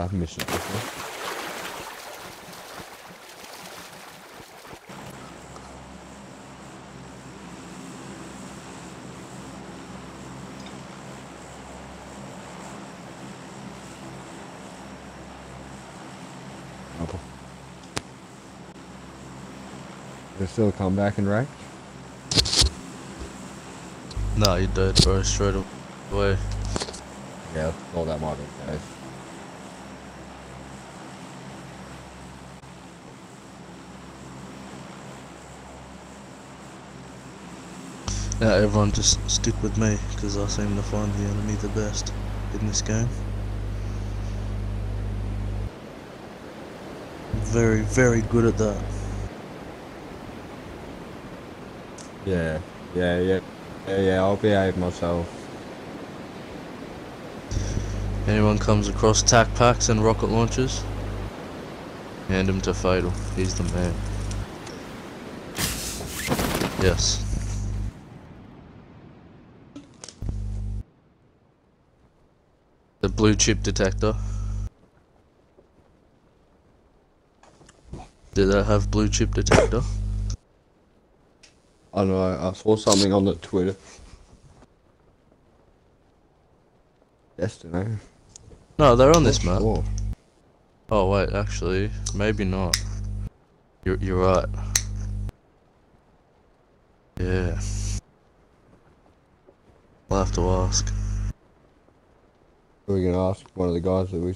Rap mission. They still come back and wreck? Nah, you dead, bro, straight away. Yeah, all that might be Now everyone just stick with me, because I seem to find the enemy the best in this game. Very, very good at that. Yeah, yeah, yeah. Yeah, yeah, I'll behave myself. Anyone comes across tac packs and rocket launchers, hand him to Fatal. He's the man. Yes. Blue chip detector. Did that have blue chip detector? I don't know, I saw something on the Twitter. Destiny. No, they're on this oh, map. sure. Oh wait, actually, maybe not. You're you're right. Yeah. I'll have to ask. We gonna ask one of the guys that we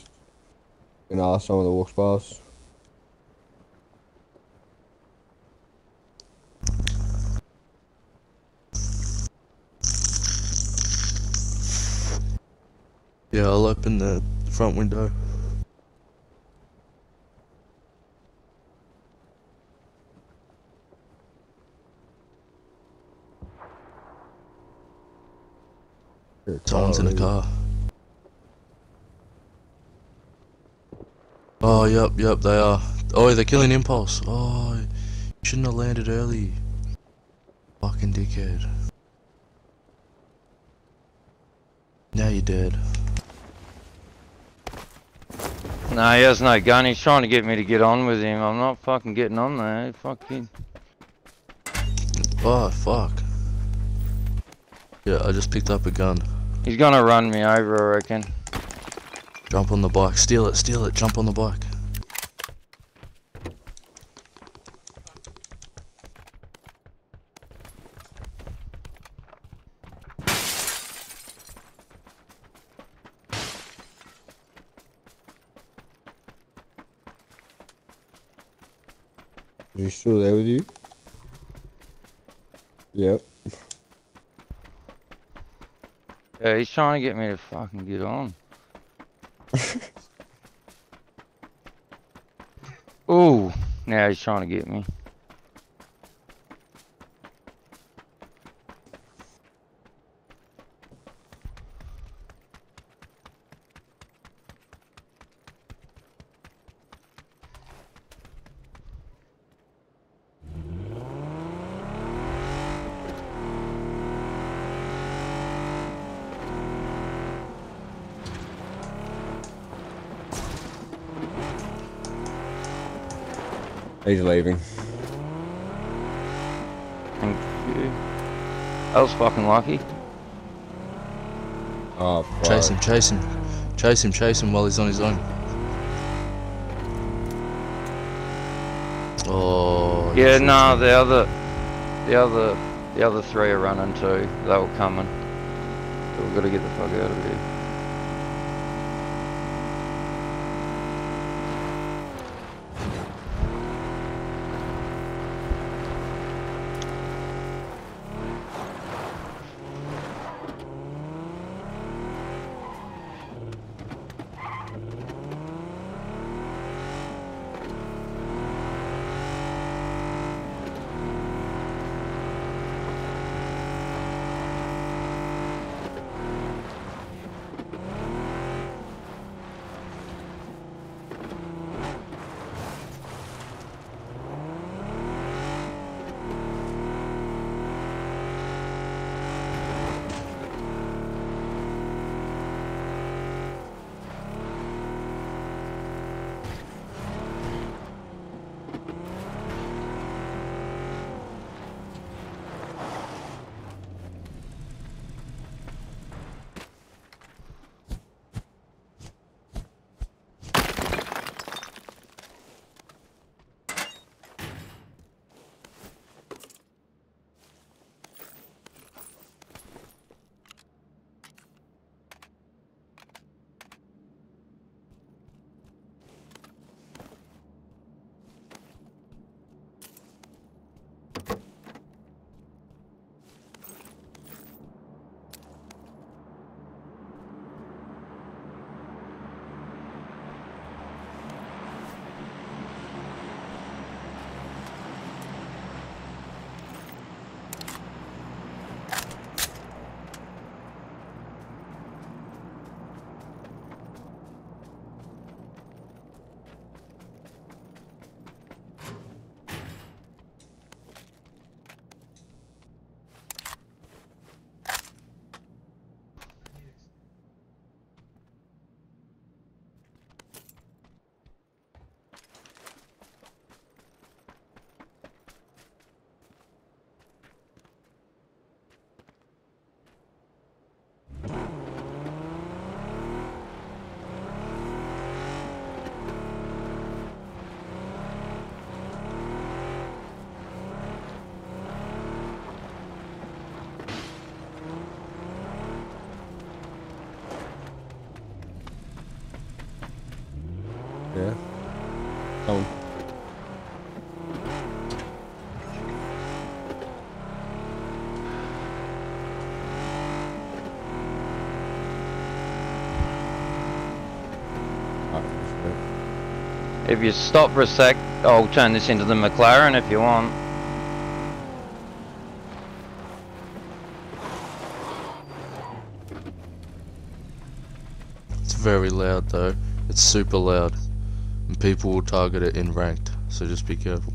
gonna ask someone that walks past? Yeah, I'll open the front window. Someone's in a car. Oh, yep, yep, they are. Oh, they're killing Impulse. Oh, you shouldn't have landed early. Fucking dickhead. Now you're dead. No, he has no gun. He's trying to get me to get on with him. I'm not fucking getting on there. Fucking. Oh, fuck. Yeah, I just picked up a gun. He's gonna run me over, I reckon. Jump on the bike. Steal it, steal it. Jump on the bike. Is he still there with you? Yep. Yeah, he's trying to get me to fucking get on. Ooh, now he's trying to get me. He's leaving. Thank you. That was fucking lucky. Oh, fuck. Chase him, chase him. Chase him, chase him while he's on his own. Oh. Yeah, fool. no, the other, the other, the other three are running too. They were coming. So we've got to get the fuck out of here. If you stop for a sec, I'll turn this into the McLaren if you want. It's very loud though. It's super loud. And people will target it in ranked, so just be careful.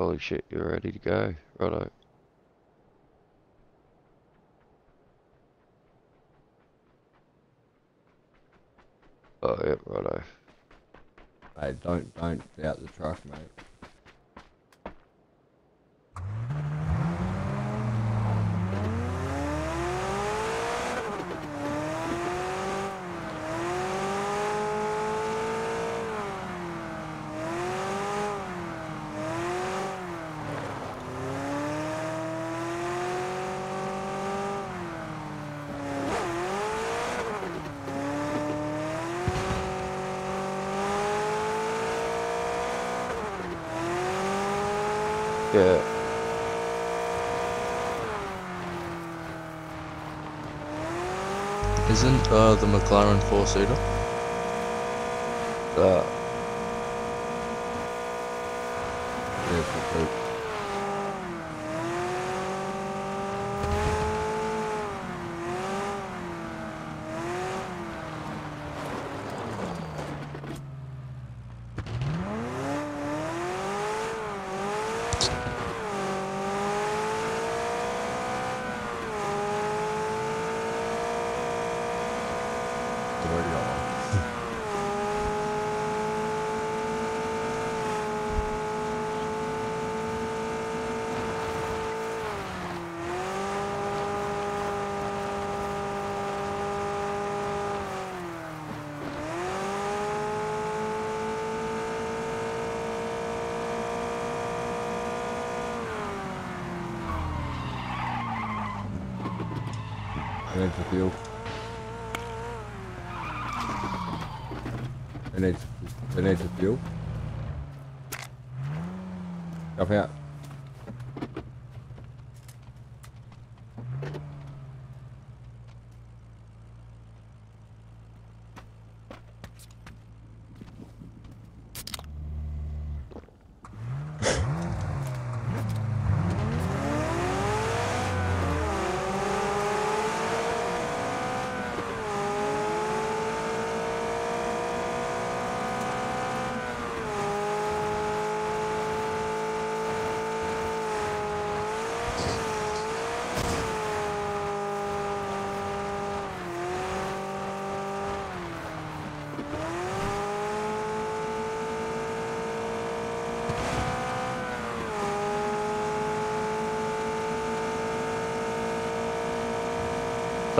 Holy shit, you're ready to go. Righto. Oh, yeah, righto. Hey, don't don't doubt the truck, mate. Yeah. Isn't uh, the McLaren four seater? En op je Ineens, En op je Ja, van ja.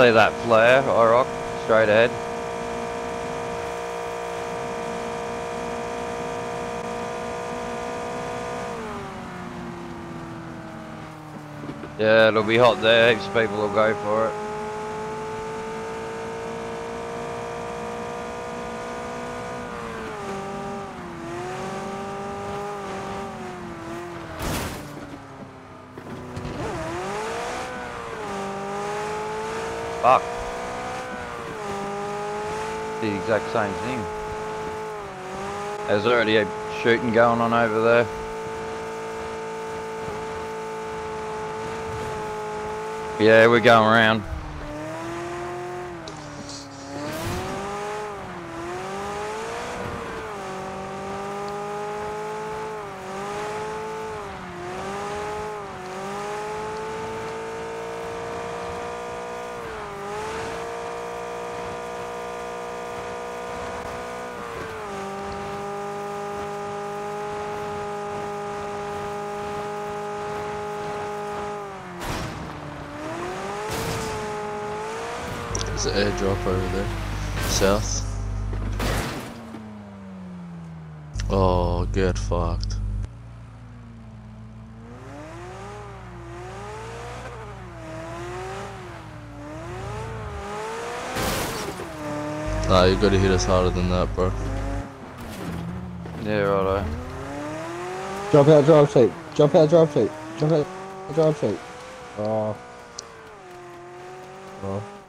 That flare, I rock, straight ahead. Yeah, it'll be hot there, heaps of people will go for it. Fuck. The exact same thing. There's already a shooting going on over there. Yeah, we're going around. There's an airdrop over there. South. Oh, get fucked. Nah, you gotta hit us harder than that, bro. Yeah, righto. Jump out drive seat. Jump out drive seat. Jump out drive seat. Oh. Oh.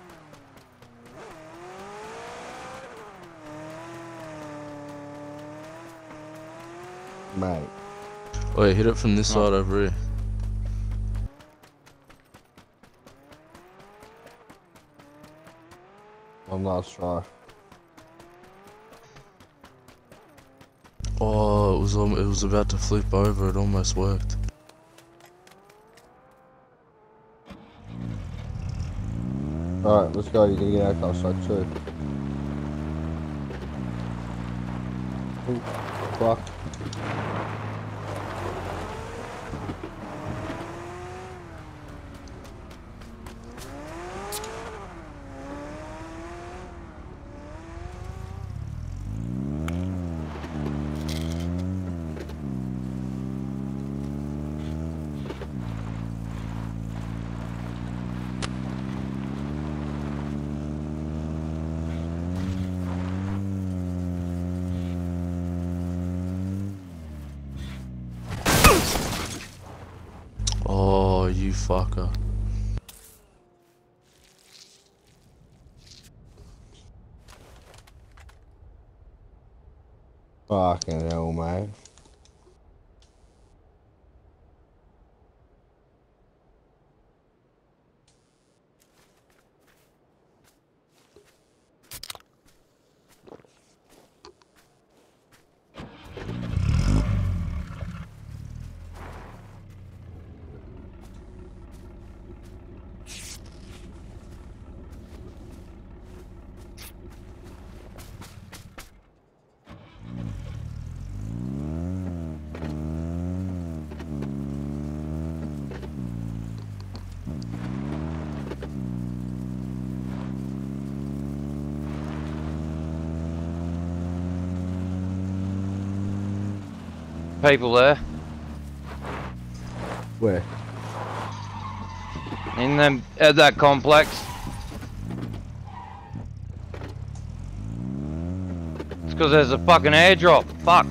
Mate. Wait, oh, hit it from this Oh. side over here. One last try. Oh, it was al- it was about to flip over. It almost worked. Alright, let's go. You're gonna get out outside too. Ooh, fuck. Oh, you fucker. Fucking hell, mate. People there Where? in them at that complex. It's because there's a fucking airdrop. Fuck.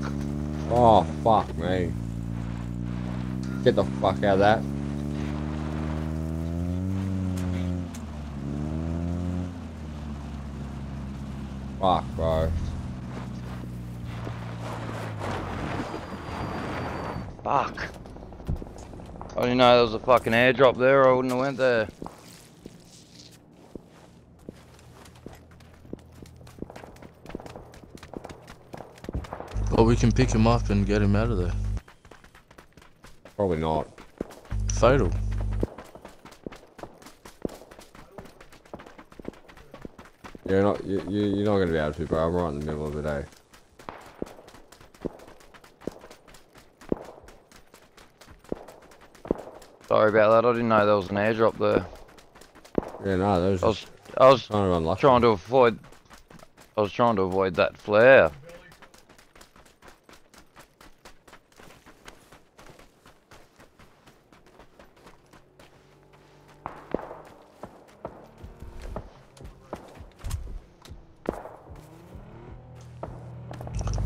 Oh, fuck me. Get the fuck out of that. Fuck, bro. Fuck. I didn't know there was a fucking airdrop there. I wouldn't have went there. Well, we can pick him up and get him out of there. Probably not. Fatal. You're not. You, you, you're not gonna be able to, bro. I'm right in the middle of the day. Sorry about that. I didn't know there was an airdrop there. Yeah, no, that was I was, I was kind of unlucky. trying to avoid. I was trying to avoid that flare.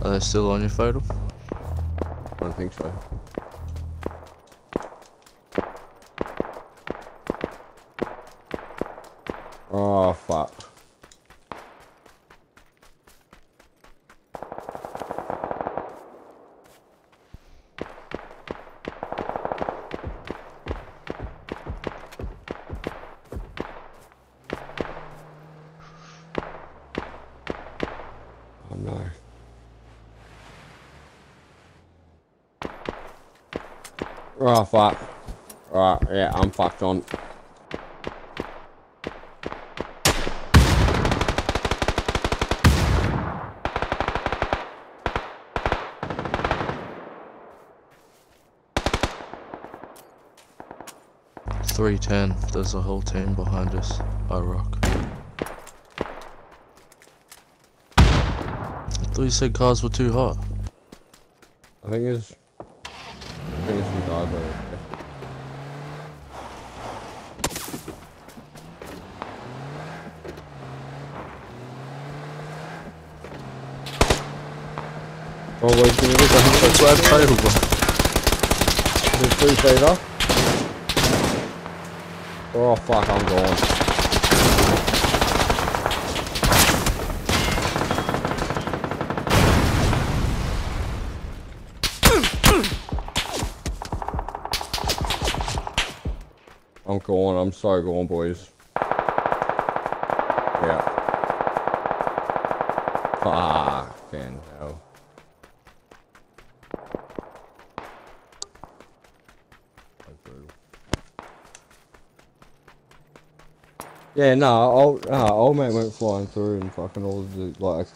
Are they still on your photo? I don't think so. Oh, fuck. Oh, no. Oh, fuck. Right, yeah, I'm fucked on. Three ten. There's a whole team behind us. I rock. I thought you said cars were too hot. I think it's. I think it's some guys. Oh, wait, can you get the That's why I played with There's two feeder. Oh fuck, I'm going. I'm going, I'm so going, boys. Yeah. Fucking hell. That's brutal. Yeah, no, old, uh, old mate went flying through and fucking all the, like,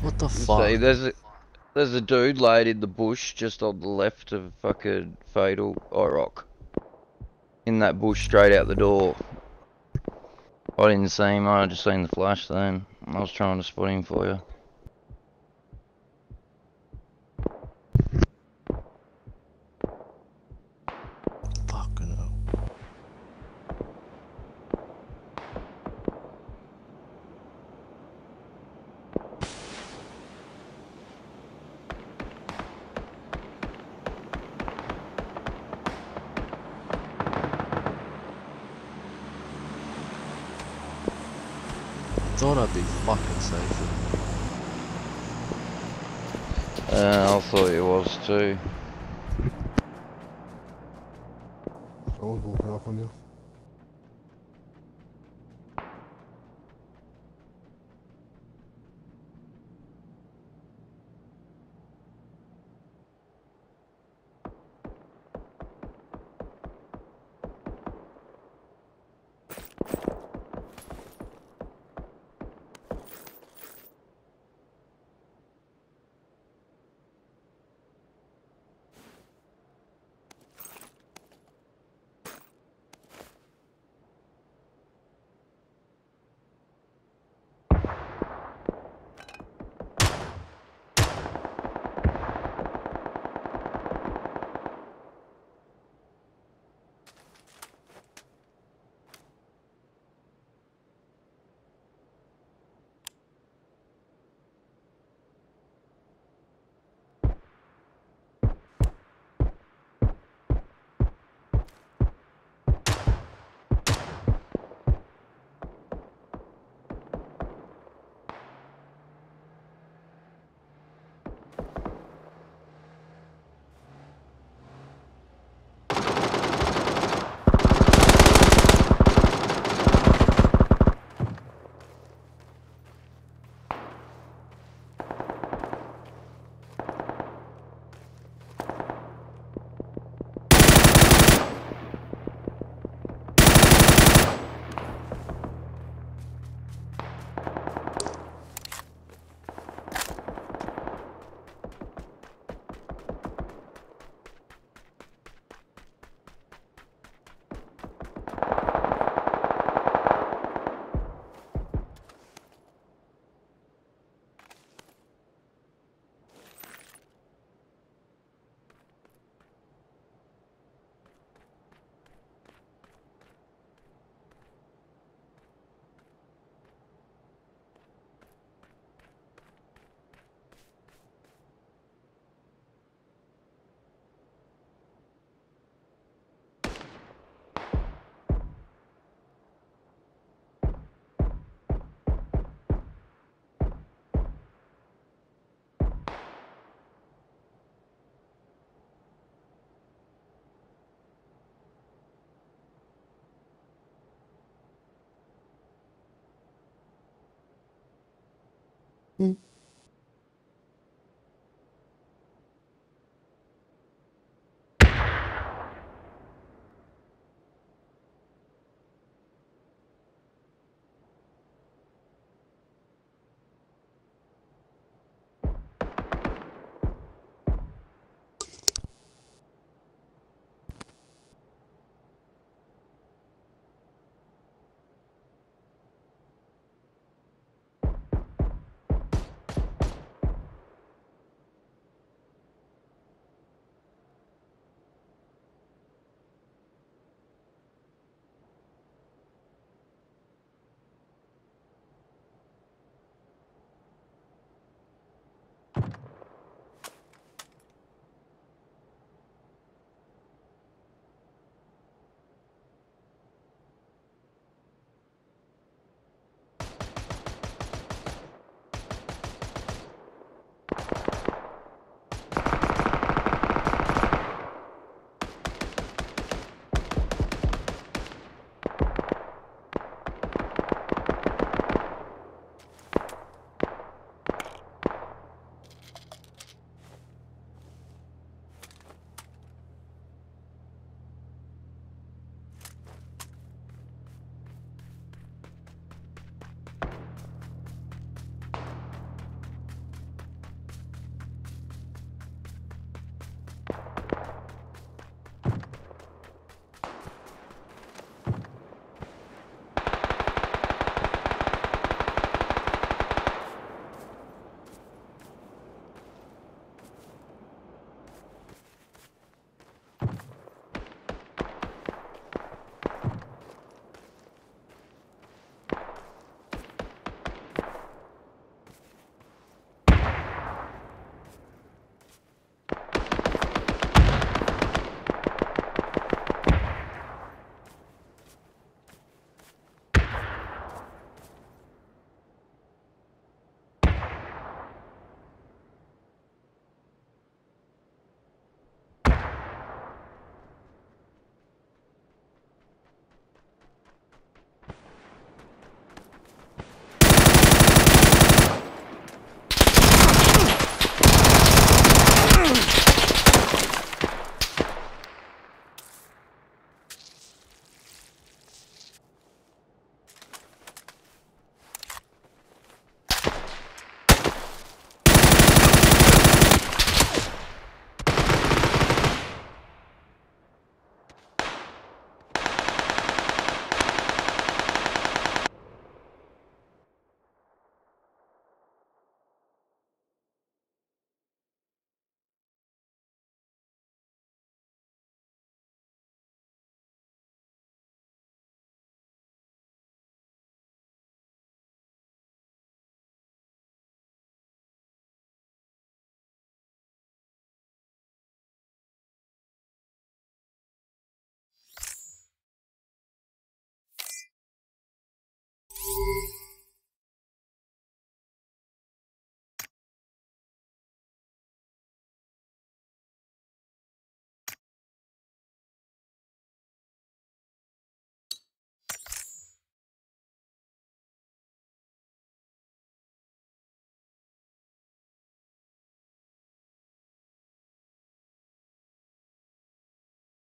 What the See, there's a there's a dude laid in the bush just on the left of fucking Fatal Rock. In that bush straight out the door. I didn't see him, I just seen the flash then. I was trying to spot him for you. Fucking hell. Thought I'd be fucking safe. Uh, I thought it was too. Walking up on you.